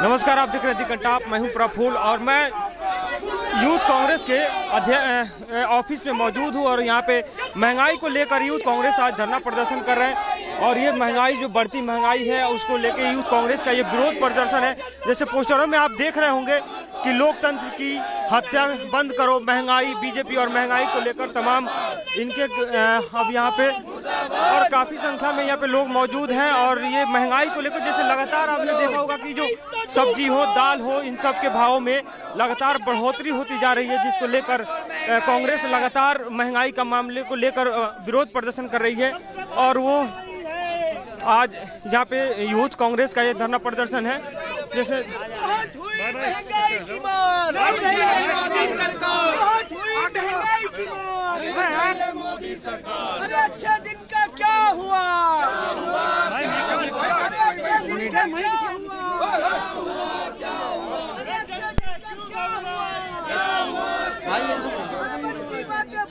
नमस्कार, आप देख रहे हैं कंटाप। मैं हूँ प्रफुल और मैं यूथ कांग्रेस के ऑफ़िस में मौजूद हूँ और यहाँ पे महँगाई को लेकर यूथ कांग्रेस आज धरना प्रदर्शन कर रहे हैं और ये महँगाई जो बढ़ती महँगाई है, उसको लेकर यूथ कांग्रेस का ये विरोध प्रदर्शन है। जैसे पोस्टरों में आप देख रहे होंगे कि लोकतंत्र की हत्या बंद करो, महँगाई, बीजेपी और महँगाई को लेकर तमाम इनके अब यहाँ पे और काफ़ी संख्या में यहाँ पे लोग मौजूद हैं और ये महँगाई को लेकर जैसे लगातार आपने देखा होगा कि जो सब्ज़ी हो, दाल हो, इन सब के भाव में लगातार बढ़ोतरी होती जा रही है, जिसको लेकर कांग्रेस लगातार महँगाई का मामले को लेकर विरोध प्रदर्शन कर रही है और वो आज यहाँ पे यूथ कांग्रेस का ये धरना प्रदर्शन है। जैसे मोदी सरकार अरे अच्छा दिन का क्या हुआ? अच्छा दिन का क्या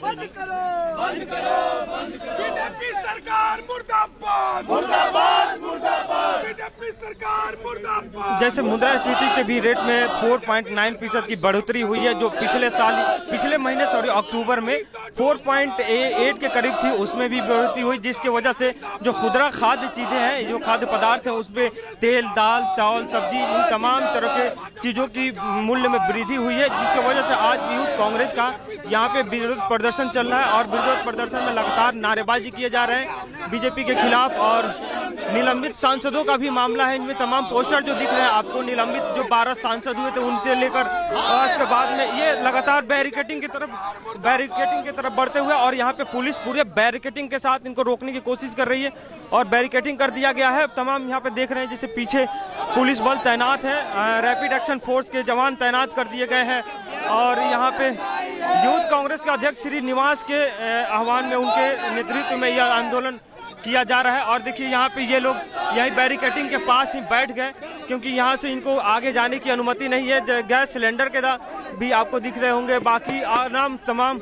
बंद करो। बंद करो बंद करो। बीजेपी सरकार मुर्दाबाद। मुर्दाबाद बीजेपी सरकार मुर्दाबाद जैसे मुद्रा मुद्रास्फीति के भी रेट में 4.9 फ़ीसद की बढ़ोतरी हुई है, जो पिछले साल, पिछले महीने सॉरी अक्टूबर में 4.8 के करीब थी, उसमें भी बढ़ोतरी हुई, जिसके वजह से जो खुदरा खाद्य चीज़ें हैं, जो खाद्य पदार्थ हैं, उसमें तेल, दाल, चावल, सब्ज़ी, इन तमाम तरह के चीज़ों की मूल्य में वृद्धि हुई है, जिसकी वजह से आज यूथ कांग्रेस का यहाँ पे विरोध प्रदर्शन चल रहा है और विरोध प्रदर्शन में लगातार नारेबाजी किए जा रहे हैं, बीजेपी के खिलाफ और निलंबित सांसदों का भी मामला है। इनमें तमाम पोस्टर जो दिख रहे हैं आपको, निलंबित जो 12 सांसद हुए थे, उनसे लेकर आज के बाद में ये लगातार बैरिकेटिंग की तरफ़ बैरिकेटिंग की तरफ़ बढ़ते हुए और यहाँ पे पुलिस पूरे बैरिकेटिंग के साथ इनको रोकने की कोशिश कर रही है और बैरिकेटिंग कर दिया गया है। तमाम यहाँ पे देख रहे हैं जैसे पीछे पुलिस बल तैनात है रैपिड एक्शन फोर्स के जवान तैनात कर दिए गए हैं और यहाँ पे यूथ कांग्रेस के अध्यक्ष श्री निवास के आह्वान में, उनके नेतृत्व में यह आंदोलन किया जा रहा है। और देखिए यहाँ पे ये लोग, यही बैरिकेटिंग के पास ही बैठ गए, क्योंकि यहाँ से इनको आगे जाने की अनुमति नहीं है। गैस सिलेंडर के भी आपको दिख रहे होंगे। बाकी नाम तमाम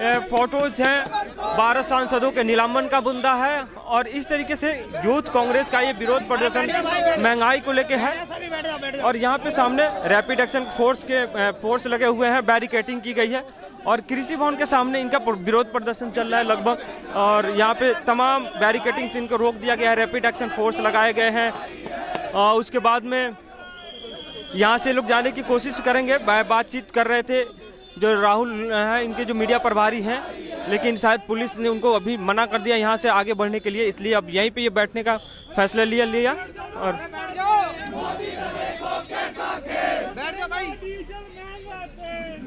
फ़ोटोज़ हैं बारह सांसदों के निलंबन का बुंदा है और इस तरीके से यूथ कांग्रेस का ये विरोध प्रदर्शन महँगाई को लेके है। और यहाँ पे सामने रैपिड एक्शन फोर्स के फोर्स लगे हुए हैं बैरिकेटिंग की गई है और कृषि भवन के सामने इनका विरोध प्रदर्शन चल रहा है लगभग। और यहाँ पे तमाम बैरिकेटिंग से इनको रोक दिया गया है रैपिड एक्शन फोर्स लगाए गए हैं। और उसके बाद में यहाँ से लोग जाने की कोशिश करेंगे बातचीत कर रहे थे। जो राहुल हैं इनके जो मीडिया प्रभारी हैं लेकिन शायद पुलिस ने उनको अभी मना कर दिया यहाँ से आगे बढ़ने के लिए इसलिए अब यहीं पे ये बैठने का फैसला लिया लिया और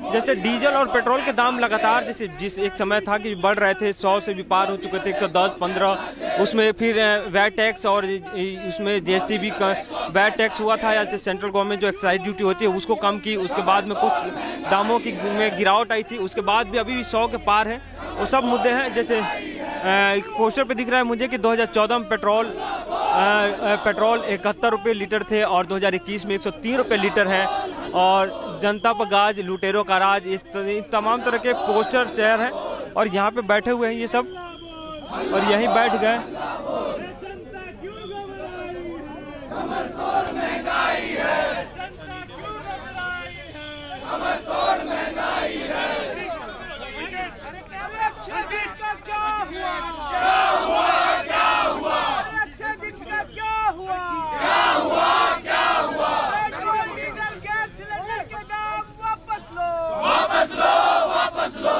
जैसे डीजल और पेट्रोल के दाम लगातार जैसे जिस एक समय था कि बढ़ रहे थे, सौ से भी पार हो चुके थे 110 15 उसमें फिर वैट टैक्स और उसमें जीएसटी भी वैट टैक्स हुआ था या सेंट्रल गवर्नमेंट जो एक्साइज ड्यूटी होती है, उसको कम की, उसके बाद में कुछ दामों की में गिरावट आई थी, उसके बाद भी अभी भी सौ के पार है। वो सब मुद्दे हैं, जैसे पोस्टर पे दिख रहा है मुझे कि 2014 में पेट्रोल पेट्रोल इकहत्तर रुपये लीटर थे और 2021 में एक सौ रुपये लीटर है। और जनता पर गाज, लुटेरों का राज, इस तमाम तरह के पोस्टर शेयर हैं और यहाँ पे बैठे हुए हैं ये सब और यहीं बैठ गए। महँगाई है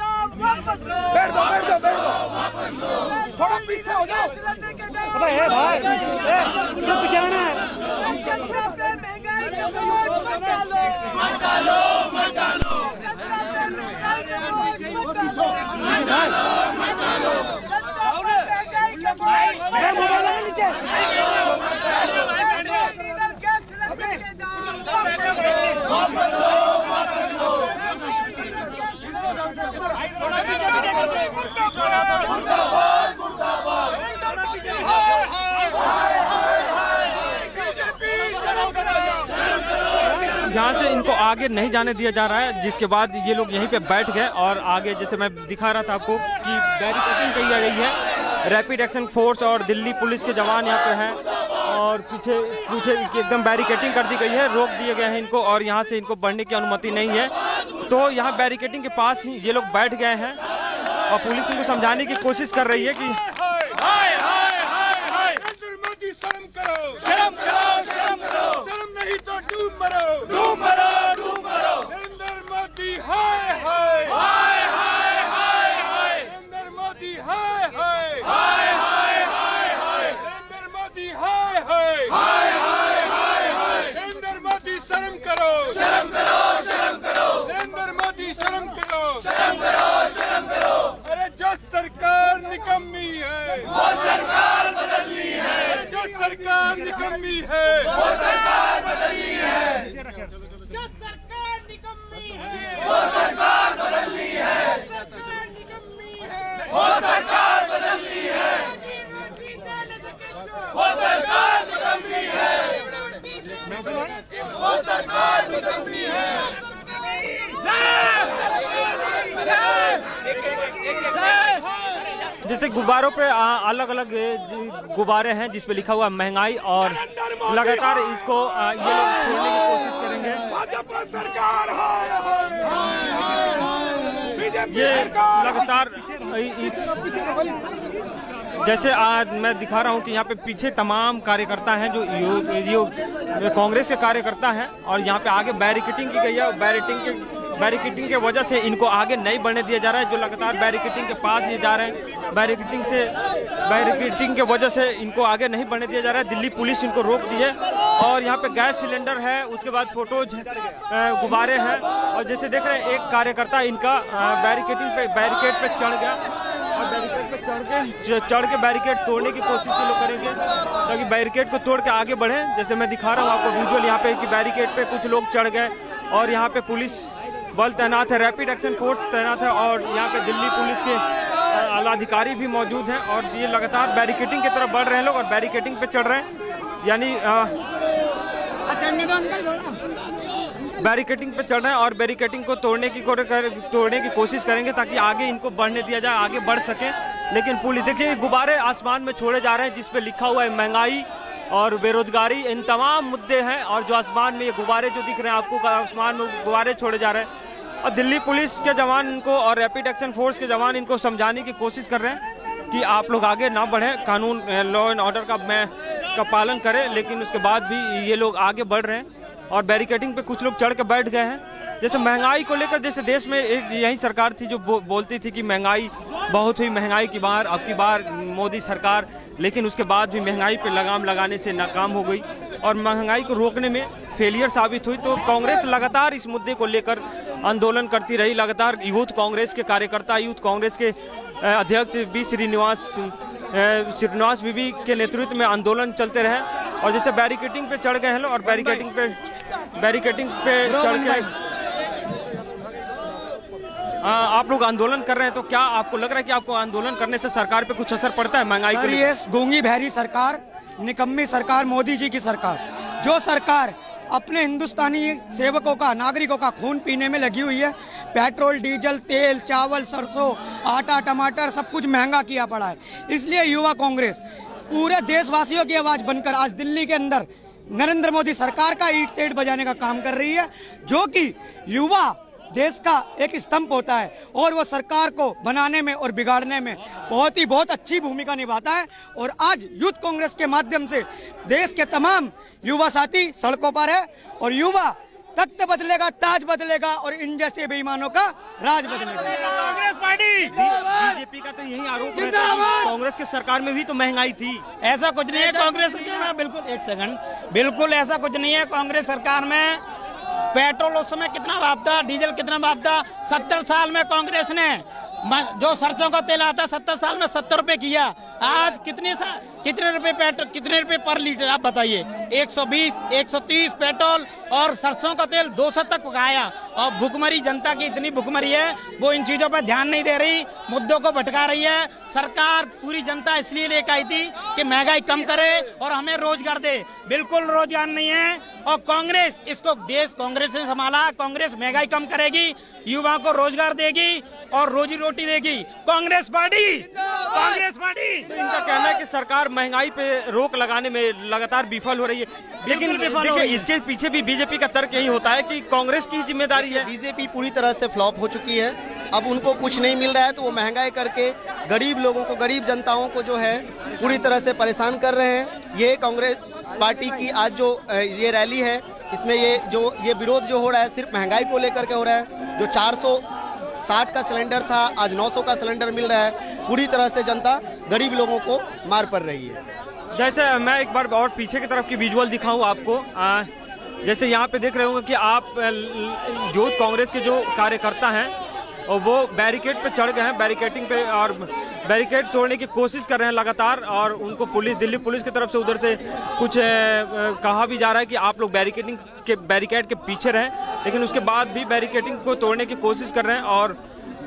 बैठ दो बैठ दो बैठ दो थोड़ा पीछे हो जाओ अबे ए भाई ए जाना है महँगाई का बोझ मत डालो डीजल गैस सिलेंडर के दाम वापस लो वापस लो यहाँ से इनको आगे नहीं जाने दिया जा रहा है, जिसके बाद ये लोग यहीं पे बैठ गए और आगे जैसे मैं दिखा रहा था आपको कि बैरिकेटिंग की गई है। रैपिड एक्शन फोर्स और दिल्ली पुलिस के जवान यहाँ पे हैं और पीछे पीछे एकदम बैरिकेटिंग कर दी गई है, रोक दिए गए हैं इनको और यहाँ से इनको बढ़ने की अनुमति नहीं है। तो यहाँ बैरिकेटिंग के पास ये लोग बैठ गए हैं और पुलिस इनको समझाने की कोशिश कर रही है कि नरेंद्र मोदी शर्म करो शर्म करो शर्म करो शर्म नहीं तो डूब मरो। डूब मरो डूब मरो। नरेंद्र मोदी हाय हाय। हाय हाय हाय हाय। नरेंद्र मोदी हाय हाय। हाय हाय हाय हाय। नरेंद्र मोदी हाय हाय। हाय हाय हाय हाय। नरेंद्र मोदी शर्म करो। शर्म करो शर्म करो। नरेंद्र मोदी शर्म करो। शर्म करो शर्म करो। अरे जो सरकार निकम्मी है। वो सरकार बदलनी है जो सरकार निकम्मी है। वो सरकार बदलनी है। जो सरकार निकम्मी है। वो सरकार बदलनी है। सरकार निकम्मी है। वो सरकार बदलनी है। वो सरकार निकम्मी है। वो सरकार निकम्मी है। जैसे गुब्बारों पे अलग अलग गुब्बारे हैं जिसपे लिखा हुआ महँगाई और लगातार इसको ये लोग छोड़ने की कोशिश करेंगे। ये लगातार इस जैसे आज मैं दिखा रहा हूँ कि यहाँ पे पीछे तमाम कार्यकर्ता हैं जो यो, यो, कांग्रेस के कार्यकर्ता हैं और यहाँ पे आगे बैरिकेटिंग की गई है बैरिकेटिंग के बैरिकेटिंग के वजह से इनको आगे नहीं बढ़ने दिया जा रहा है, जो लगातार बैरिकेटिंग के पास ये जा रहे हैं। बैरिकेटिंग से बैरिकेटिंग के वजह से इनको आगे नहीं बढ़ने दिया जा रहा है। दिल्ली पुलिस इनको रोक दी है और यहाँ पे गैस सिलेंडर है, उसके बाद फ़ोटोज़ गुब्बारे हैं और जैसे देख रहे हैं, एक कार्यकर्ता इनका बैरिकेटिंग पे बैरिकेड पे चढ़ गया और बैरिकेड पे चढ़ के चढ़ के बैरिकेड तोड़ने की कोशिश लोग करेंगे ताकि बैरिकेड को तोड़ के आगे बढ़े। जैसे मैं दिखा रहा हूँ आपको विजुअल यहाँ पे कि बैरिकेड पे कुछ लोग चढ़ गए और यहाँ पे पुलिस बल तैनात है रैपिड एक्शन फोर्स तैनात है और यहाँ पे दिल्ली पुलिस के आला अधिकारी भी मौजूद हैं और ये लगातार बैरिकेटिंग की तरफ़ बढ़ रहे हैं लोग और बैरिकेटिंग पे चढ़ रहे हैं। यानी बैरिकेटिंग पे चढ़ रहे हैं और बैरिकेटिंग को तोड़ने की तोड़ने की कोशिश करेंगे ताकि आगे इनको बढ़ने दिया जाए आगे बढ़ सके। लेकिन पुलिस देखिए गुब्बारे आसमान में छोड़े जा रहे हैं जिसपे लिखा हुआ है महँगाई और बेरोजगारी इन तमाम मुद्दे हैं और जो आसमान में ये गुब्बारे जो दिख रहे हैं आपको आसमान में गुब्बारे छोड़े जा रहे हैं। और दिल्ली पुलिस के जवान इनको और रैपिड एक्शन फोर्स के जवान इनको समझाने की कोशिश कर रहे हैं कि आप लोग आगे ना बढ़ें। कानून लॉ एंड ऑर्डर का मैं का पालन करें लेकिन उसके बाद भी ये लोग आगे बढ़ रहे हैं और बैरिकेडिंग पे कुछ लोग चढ़ के बैठ गए हैं। जैसे महँगाई को लेकर जैसे देश में एक यही सरकार थी जो बो, बोलती थी कि महँगाई बहुत हुई महँगाई की बार अब की बार मोदी सरकार लेकिन उसके बाद भी महँगाई पे लगाम लगाने से नाकाम हो गई और महँगाई को रोकने में फेलियर साबित हुई। तो कांग्रेस लगातार इस मुद्दे को लेकर आंदोलन करती रही। लगातार यूथ कांग्रेस के कार्यकर्ता यूथ कांग्रेस के अध्यक्ष बी श्रीनिवास श्रीनिवास बीबी के नेतृत्व में आंदोलन चलते रहे। और जैसे बैरिकेटिंग पे चढ़ गए हैं और बैरिकेटिंग पे बैरिकेटिंग पे चढ़ आ, आप लोग आंदोलन कर रहे हैं तो क्या आपको लग रहा है कि आपको आंदोलन करने से सरकार पे कुछ असर पड़ता है महँगाई? ये गूँगी बहरी सरकार निकम्मी सरकार मोदी जी की सरकार जो सरकार अपने हिंदुस्तानी सेवकों का नागरिकों का खून पीने में लगी हुई है पेट्रोल डीजल तेल चावल सरसों आटा टमाटर सब कुछ महँगा किया पड़ा है इसलिए युवा कांग्रेस पूरे देशवासियों की आवाज़ बनकर आज दिल्ली के अंदर नरेंद्र मोदी सरकार का ईट सेट बजाने का काम कर रही है जो कि युवा देश का एक स्तंभ होता है और वो सरकार को बनाने में और बिगाड़ने में बहुत ही बहुत अच्छी भूमिका निभाता है। और आज यूथ कांग्रेस के माध्यम से देश के तमाम युवा साथी सड़कों पर है और युवा तख्त बदलेगा ताज बदलेगा और इन जैसे बेईमानों का राज बदलेगा। कांग्रेस पार्टी! बीजेपी का तो यही आरोप रहता है कांग्रेस की सरकार में भी तो महँगाई थी। ऐसा कुछ नहीं है कांग्रेस बिल्कुल एक सेकंड। बिल्कुल ऐसा कुछ नहीं है कांग्रेस सरकार में। पेट्रोल उस समय कितना भाव था डीजल कितना भाव था सत्तर साल में कांग्रेस ने जो सरसों का तेल आता, सत्तर साल में सत्तर रुपए किया। आज कितने सा कितने रुपए पेट्रोल कितने रुपए पर लीटर? आप बताइए। 120 130 पेट्रोल और सरसों का तेल 200 तक पकाया और भुखमरी जनता की इतनी भुखमरी है, वो इन चीज़ों पर ध्यान नहीं दे रही, मुद्दों को भटका रही है। सरकार पूरी जनता इसलिए लेकर आई थी कि महँगाई कम करे और हमें रोज़गार दे। बिल्कुल रोज़गार नहीं है। और कांग्रेस इसको देश कांग्रेस ने संभाला कांग्रेस महँगाई कम करेगी युवाओं को रोज़गार देगी और रोजी रोटी देगी। Congress party Congress party. तो इनका कहना है कि सरकार महँगाई पे रोक लगाने में लगातार विफल हो रही है। लेकिन देखिए इसके पीछे भी बीजेपी का तर्क यही होता है कि कांग्रेस की ज़िम्मेदारी है। बीजेपी पूरी तरह से फ्लॉप हो चुकी है। अब उनको कुछ नहीं मिल रहा है तो वो महँगाई करके गरीब लोगों को गरीब जनताओं को जो है पूरी तरह से परेशान कर रहे हैं। ये कांग्रेस पार्टी की आज जो ये रैली है इसमें ये जो ये विरोध जो हो रहा है सिर्फ़ महँगाई को लेकर के हो रहा है। जो 460 का सिलेंडर था आज 900 का सिलेंडर मिल रहा है। पूरी तरह से जनता गरीब लोगों को मार पड़ रही है। जैसे मैं एक बार और पीछे की तरफ़ की विजुअल दिखाऊँ आपको। आ, जैसे यहाँ पे देख रहे होंगे कि आप यूथ कांग्रेस के जो कार्यकर्ता हैं और वो बैरिकेड पे चढ़ गए हैं बैरिकेटिंग पे और बैरिकेड तोड़ने की कोशिश कर रहे हैं लगातार और उनको पुलिस, दिल्ली पुलिस की तरफ़ से उधर से कुछ कहा भी जा रहा है कि आप लोग बैरिकेडिंग के, बैरिकेड के पीछे रहें, लेकिन उसके बाद भी बैरिकेडिंग को तोड़ने की कोशिश कर रहे हैं और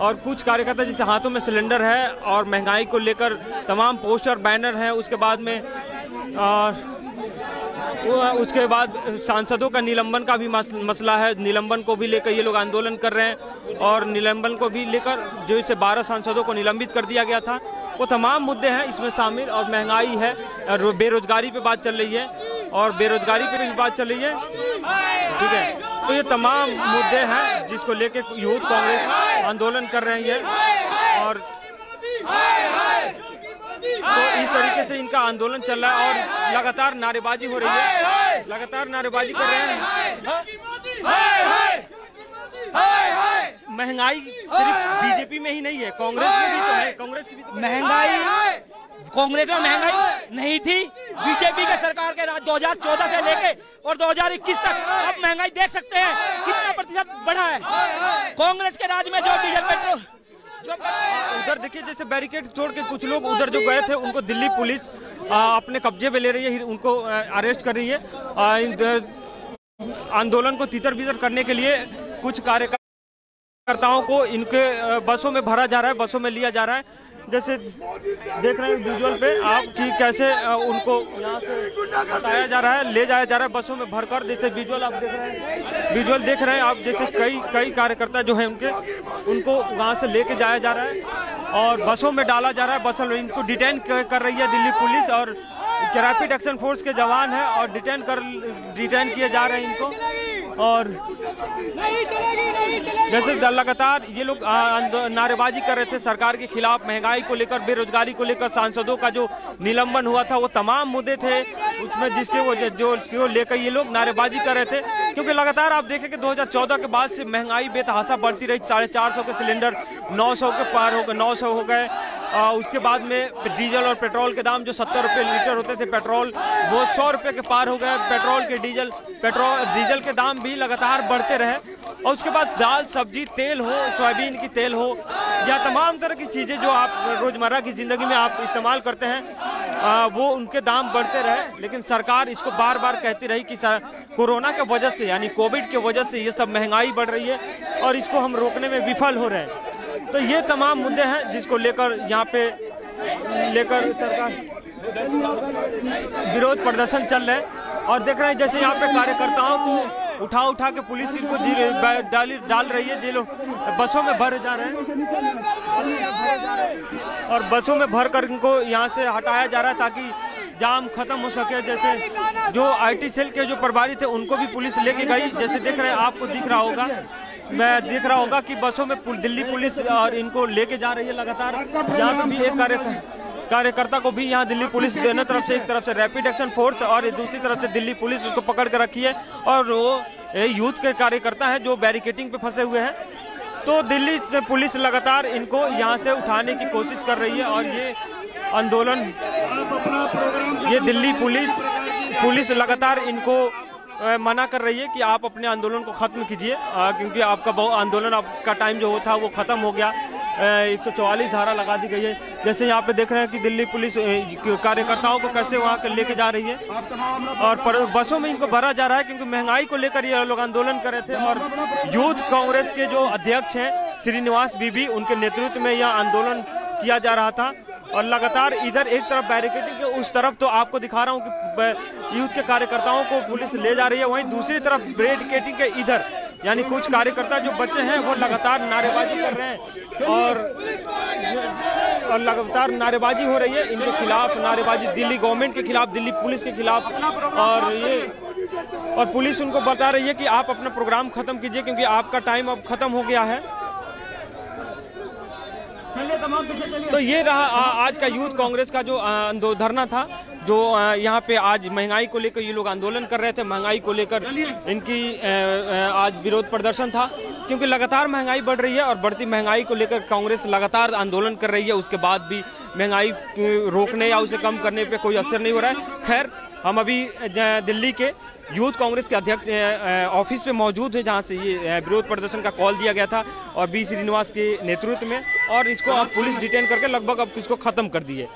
और कुछ कार्यकर्ता जिसे हाथों में सिलेंडर है और महँगाई को लेकर तमाम पोस्टर, बैनर हैं, उसके बाद में, और उसके बाद सांसदों का निलंबन का भी मसला है। निलंबन को भी लेकर ये लोग आंदोलन कर रहे हैं और निलंबन को भी लेकर जो इसे बारह सांसदों को निलंबित कर दिया गया था। वो तमाम मुद्दे हैं, इसमें शामिल और महँगाई है बेरोजगारी पे बात चल रही है और बेरोजगारी पे भी बात चल रही है। ठीक है? तो ये तमाम मुद्दे हैं जिसको लेके यूथ कांग्रेस आंदोलन कर रही है और इस तरीके से इनका आंदोलन चल रहा है और लगातार नारेबाजी हो रही है। लगातार नारेबाजी कर रहे हैं। महँगाई सिर्फ़ बीजेपी में ही नहीं है कांग्रेस में भी तो है कांग्रेस की भी तो महँगाई कांग्रेस में महँगाई नहीं थी बीजेपी के सरकार के राज 2014 से लेके और 2021 तक। आप महँगाई देख सकते हैं कितना प्रतिशत बढ़ा है। कांग्रेस के राज में जो डीजल पेट्रोल उधर देखिए, जैसे बैरिकेड तोड़ के कुछ लोग उधर जो गए थे, उनको दिल्ली पुलिस अपने कब्जे में ले रही है उनको अरेस्ट कर रही है। आंदोलन को तितर बितर करने के लिए कुछ कार्यकर्ताओं को इनके बसों में भरा जा रहा है, बसों में लिया जा रहा है। जैसे देख रहे हैं विजुअल पे, आप कि कैसे उनको यहाँ से हटाया जा रहा है, ले जाया जा रहा है बसों में भरकर, जैसे विजुअल आप देख रहे हैं। विजुअल देख रहे हैं आप, जैसे कई कई कार्यकर्ता जो है उनके, उनको वहाँ से लेके जाया जा रहा है और बसों में डाला जा रहा है, बसों इनको डिटेन कर रही है दिल्ली पुलिस और रैपिड एक्शन फोर्स के जवान है और डिटेन कर डिटेन किए जा रहे हैं इनको। और वैसे लगातार ये लोग नारेबाजी कर रहे थे सरकार के खिलाफ महँगाई को लेकर, बेरोजगारी को लेकर, सांसदों का जो निलंबन हुआ था, वो तमाम मुद्दे थे। उसमें जिसके वो जो लेकर ये लोग नारेबाजी कर रहे थे, क्योंकि लगातार आप देखें कि 2014 के बाद से महँगाई बेतहासा बढ़ती रही, साढ़े चार सौ के सिलेंडर 900 के पार हो गए 900 हो गए। उसके बाद में डीजल और पेट्रोल के दाम जो सत्तर रुपये लीटर होते थे पेट्रोल वो सौ रुपये के पार हो गए पेट्रोल के डीजल पेट्रोल डीजल के दाम भी लगातार बढ़ते रहे। और उसके बाद दाल सब्ज़ी तेल हो सोयाबीन की तेल हो या तमाम तरह की चीज़ें जो आप रोज़मर्रा की ज़िंदगी में आप इस्तेमाल करते हैं आ, वो उनके दाम बढ़ते रहे। लेकिन सरकार इसको बार बार कहती रही कि कोरोना के वजह से यानी कोविड के वजह से ये सब महँगाई बढ़ रही है और इसको हम रोकने में विफल हो रहे हैं। तो ये तमाम मुद्दे हैं जिसको लेकर यहाँ पे, लेकर सरकार विरोध प्रदर्शन चल रहे हैं। और देख रहे हैं, जैसे यहाँ पे कार्यकर्ताओं को उठा उठा के पुलिस इनको डाली डाल रही है जे बसों में भर जा रहे हैं। और बसों में भर कर इनको यहाँ से हटाया जा रहा है ताकि जाम खत्म हो सके। जैसे जो आईटी सेल के जो प्रभारी थे, उनको भी पुलिस लेके गई। जैसे देख रहे हैं, आपको दिख रहा होगा मैं देख रहा होगा कि बसों में दिल्ली पुलिस और इनको लेके जा रही है लगातार। यहाँ भी एक कार्य कार्यकर्ता को भी यहाँ दिल्ली पुलिस दोनों तरफ़ से, एक तरफ़ से रैपिड एक्शन फोर्स और दूसरी तरफ़ से दिल्ली पुलिस उसको पकड़ कर रखी है और वो यूथ के कार्यकर्ता हैं जो बैरिकेटिंग पे फंसे हुए हैं। तो दिल्ली से पुलिस लगातार इनको यहाँ से उठाने की कोशिश कर रही है और ये आंदोलन, ये दिल्ली पुलिस पुलिस लगातार इनको मना कर रही है कि आप अपने आंदोलन को खत्म कीजिए। क्योंकि आपका आंदोलन आपका टाइम जो था, वो खत्म हो गया। एक सौ चौवालीस धारा लगा दी गई है। जैसे यहाँ पे देख रहे हैं कि दिल्ली पुलिस कार्यकर्ताओं को कैसे वहाँ लेके जा रही है। और पर बसों में इनको भरा जा रहा है क्योंकि महँगाई को लेकर ये लोग आंदोलन कर रहे थे। और यूथ कांग्रेस के जो अध्यक्ष हैं, श्रीनिवास बीबी, उनके नेतृत्व में यह आंदोलन किया जा रहा था। और लगातार इधर एक तरफ़ बैरिकेडिंग के उस तरफ़ तो आपको दिखा रहा हूँ कि यूथ के कार्यकर्ताओं को पुलिस ले जा रही है। वहीं दूसरी तरफ़ बैरिकेडिंग के इधर, यानी कुछ कार्यकर्ता जो बच्चे हैं, वो लगातार नारेबाजी कर रहे हैं और और लगातार नारेबाजी हो रही है। इनके खिलाफ नारेबाजी दिल्ली गवर्नमेंट के खिलाफ, दिल्ली पुलिस के खिलाफ और ये और पुलिस उनको बता रही है कि आप अपना प्रोग्राम खत्म कीजिए क्योंकि आपका टाइम अब खत्म हो गया है। तो ये रहा आ, आज का यूथ कांग्रेस का जो धरना था जो यहाँ पे आज महँगाई को लेकर ये लोग आंदोलन कर रहे थे महँगाई को लेकर इनकी आज विरोध प्रदर्शन था क्योंकि लगातार महँगाई बढ़ रही है और बढ़ती महँगाई को लेकर कांग्रेस लगातार आंदोलन कर रही है उसके बाद भी महँगाई रोकने या उसे कम करने पे कोई असर नहीं हो रहा है। खैर हम अभी दिल्ली के यूथ कांग्रेस के अध्यक्ष ऑफ़िस पे मौजूद है जहाँ से ये विरोध प्रदर्शन का कॉल दिया गया था और बी श्रीनिवास के नेतृत्व में। और इसको अब पुलिस डिटेन करके लगभग अब इसको खत्म कर दिए